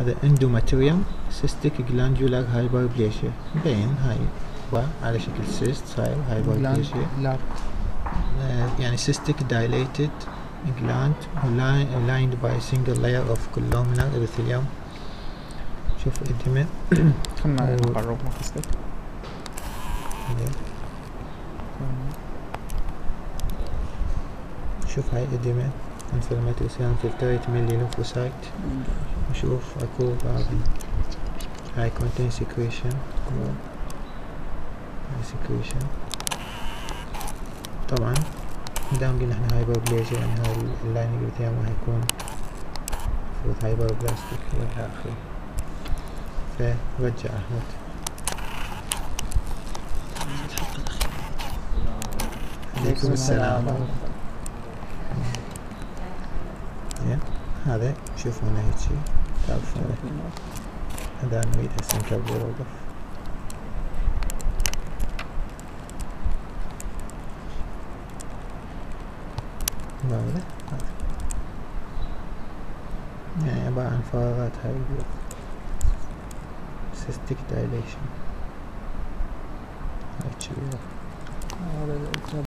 هذا endometrium cystic glandular hyperplasia مبين هاي. على شكل cyst صاير hyperplasia يعني cystic dilated gland lined by a single layer of columnar epithelium. شوف edema خلنا نقرب من قصدك. شوف هاي edema inflammatory cell infiltrate mainly lymphocyte نشوف أكو بعض. هاي contain secretion. هاي secretion. طبعا دام قلنا إحنا hyperplasia يعني هاي ال lining epithelium راح يكون المفروض hyperplastic والى آخره. فرجع أحمد. عليكم السلام. زين هذا شوفونه هيجي تعرفونه هذا؟ نريد هسه نكبر وقف هذا. يعني عبارة عن فراغات هاي. البيض cystic dilation. هاي هذا